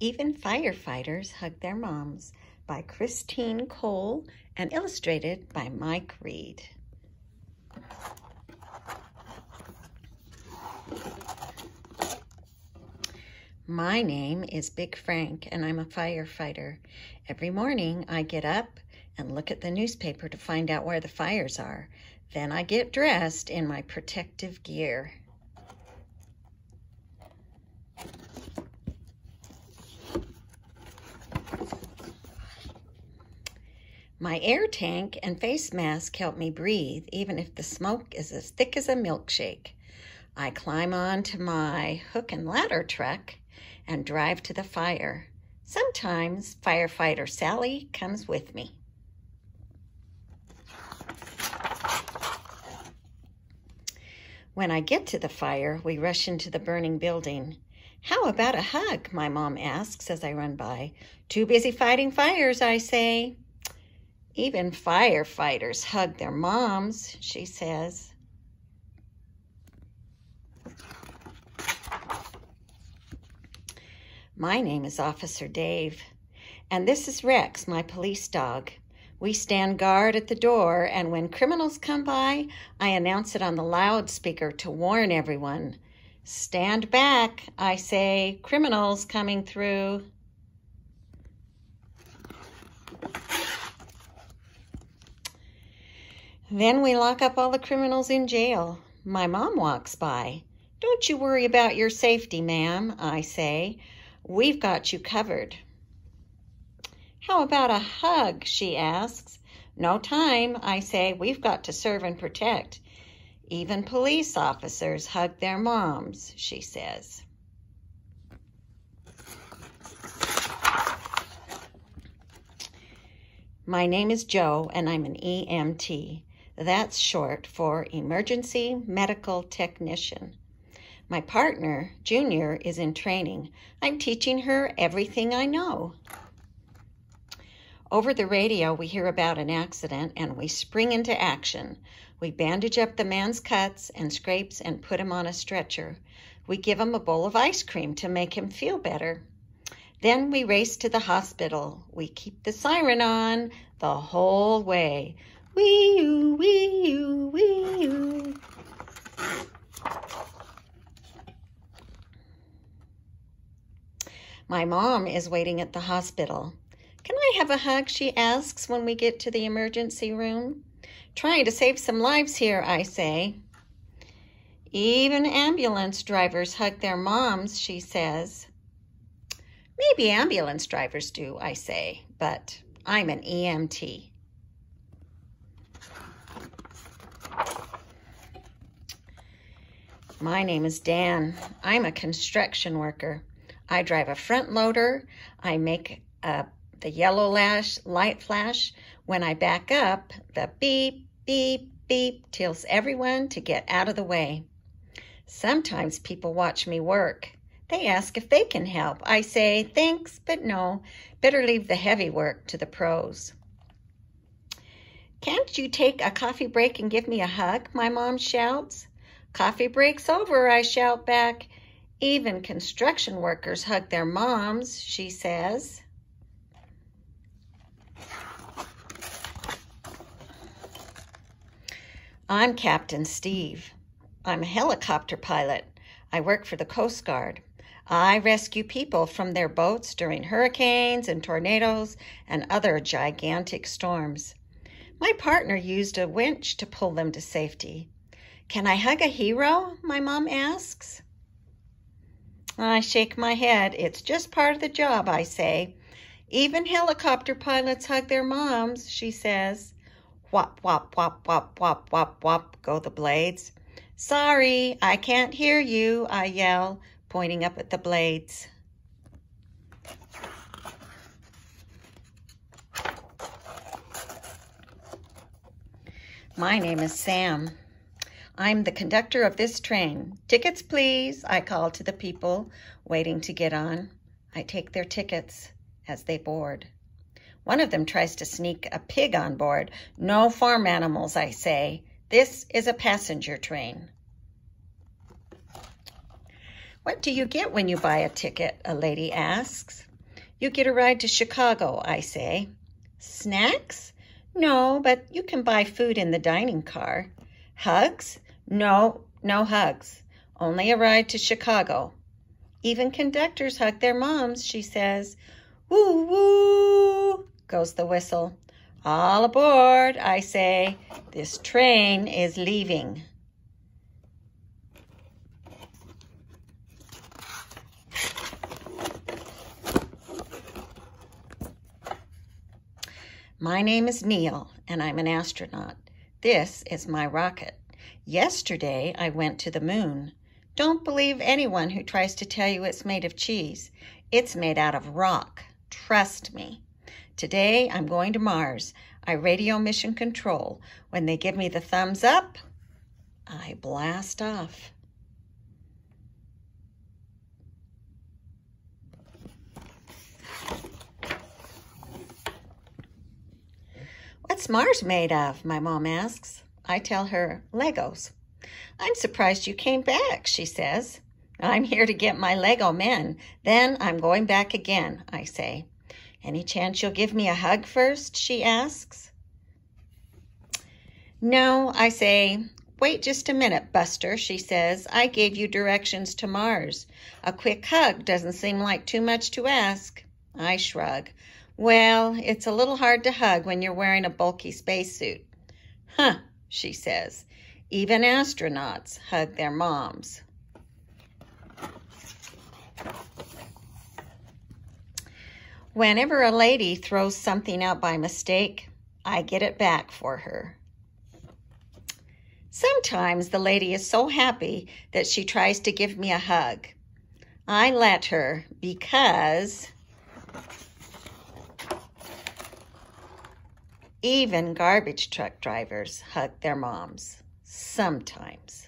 Even Firefighters Hug Their Moms by Christine Kole and illustrated by Mike Reed. My name is Big Frank and I'm a firefighter. Every morning I get up and look at the newspaper to find out where the fires are. Then I get dressed in my protective gear. My air tank and face mask help me breathe, even if the smoke is as thick as a milkshake. I climb onto my hook and ladder truck and drive to the fire. Sometimes firefighter Sally comes with me. When I get to the fire, we rush into the burning building. How about a hug? My mom asks as I run by. Too busy fighting fires, I say. Even firefighters hug their moms, she says. My name is Officer Dave, and this is Rex, my police dog. We stand guard at the door, and when criminals come by, I announce it on the loudspeaker to warn everyone. Stand back, I say, criminals coming through. Then we lock up all the criminals in jail. My mom walks by. Don't you worry about your safety, ma'am, I say. We've got you covered. How about a hug, she asks. No time, I say. We've got to serve and protect. Even police officers hug their moms, she says. My name is Joe, and I'm an EMT. That's short for Emergency Medical Technician. My partner, Junior, is in training. I'm teaching her everything I know. Over the radio, we hear about an accident and we spring into action. We bandage up the man's cuts and scrapes and put him on a stretcher. We give him a bowl of ice cream to make him feel better. Then we race to the hospital. We keep the siren on the whole way. Wee-oo, wee-oo, wee-oo. My mom is waiting at the hospital. Can I have a hug, she asks when we get to the emergency room. Trying to save some lives here, I say. Even ambulance drivers hug their moms, she says. Maybe ambulance drivers do, I say, but I'm an EMT. My name is Dan. I'm a construction worker. I drive a front loader. I make a, the yellow lash light flash. When I back up, the beep, beep, beep tells everyone to get out of the way. Sometimes people watch me work. They ask if they can help. I say, thanks, but no. Better leave the heavy work to the pros. Can't you take a coffee break and give me a hug? My mom shouts. Coffee break's over, I shout back. Even construction workers hug their moms, she says. I'm Captain Steve. I'm a helicopter pilot. I work for the Coast Guard. I rescue people from their boats during hurricanes and tornadoes and other gigantic storms. My partner used a winch to pull them to safety. Can I hug a hero? My mom asks. I shake my head. It's just part of the job, I say. Even helicopter pilots hug their moms, she says. Whop, whop, whop, whop, whop, whop, whop, go the blades. Sorry, I can't hear you, I yell, pointing up at the blades. My name is Sam. I'm the conductor of this train. Tickets, please, I call to the people waiting to get on. I take their tickets as they board. One of them tries to sneak a pig on board. No farm animals, I say. This is a passenger train. What do you get when you buy a ticket? A lady asks. You get a ride to Chicago, I say. Snacks? No, but you can buy food in the dining car. Hugs? No, no hugs. Only a ride to Chicago. Even conductors hug their moms, she says. Woo woo, goes the whistle. All aboard, I say. This train is leaving. My name is Neil, and I'm an astronaut. This is my rocket. Yesterday, I went to the moon. Don't believe anyone who tries to tell you it's made of cheese. It's made out of rock. Trust me. Today, I'm going to Mars. I radio mission control. When they give me the thumbs up, I blast off. What's Mars made of? My mom asks. I tell her, Legos. I'm surprised you came back, she says. I'm here to get my Lego men. Then I'm going back again, I say. Any chance you'll give me a hug first? she asks. No, I say. Wait just a minute, Buster, she says. I gave you directions to Mars. A quick hug doesn't seem like too much to ask. I shrug. Well, it's a little hard to hug when you're wearing a bulky spacesuit. Huh, she says. Even astronauts hug their moms. Whenever a lady throws something out by mistake, I get it back for her. Sometimes the lady is so happy that she tries to give me a hug. I let her because Even garbage truck drivers hug their moms. Sometimes.